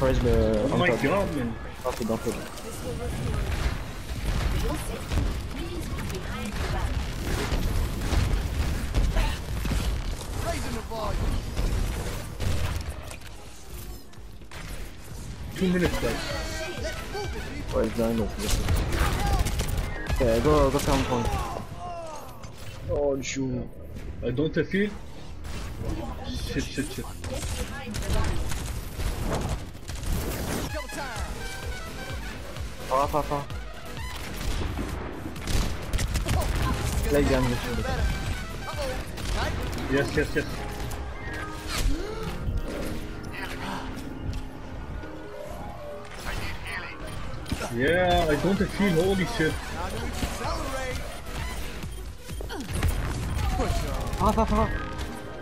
Praise the Oh my top. god, man. Don't don't. Raising the volume. Two minutes, the end of this. Okay, go, go farm point. Oh, shoot. I euh, don't have heal. Shit, shit, shit. Far, far, far. Play gun, you should. Yes, yes, yes. Yeah, I don't have heal. Holy shit. Now do we accelerate? Far, far, far.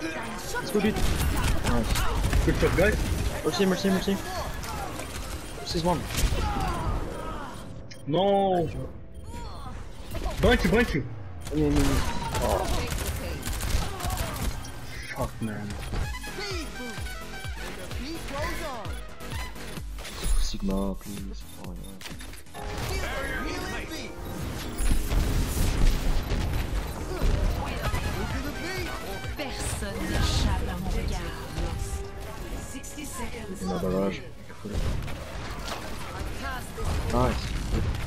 Let's go, dude. Nice. Good job, guys. Mercy, mercy, mercy. Mercy's one. No. Behind you, behind you. Yeah, yeah, yeah. Fuck, man. Speed boost. And the beat goes on. Sigma, please. Oh, yeah. Feel the healing beat. Move to the beat. Personne n'échappe à mon regard. 60 seconds. Barrage. Nice.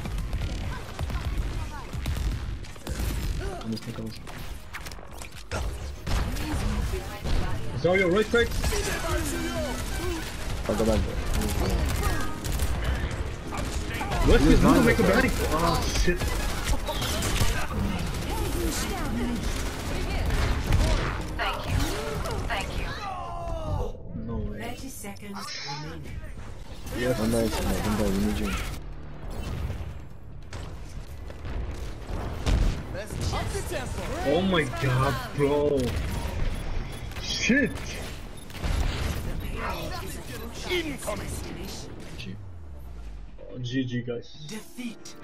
On est comme ça. Zarya, right side. Pas de balle. West is gonna make a bank. Oh, shit. Thank you. Thank you. No way. 30 seconds remaining. Yes. One nice, one die, we need you. Oh my god, bro. Shit. Incoming. Oh, GG, guys. Defeat.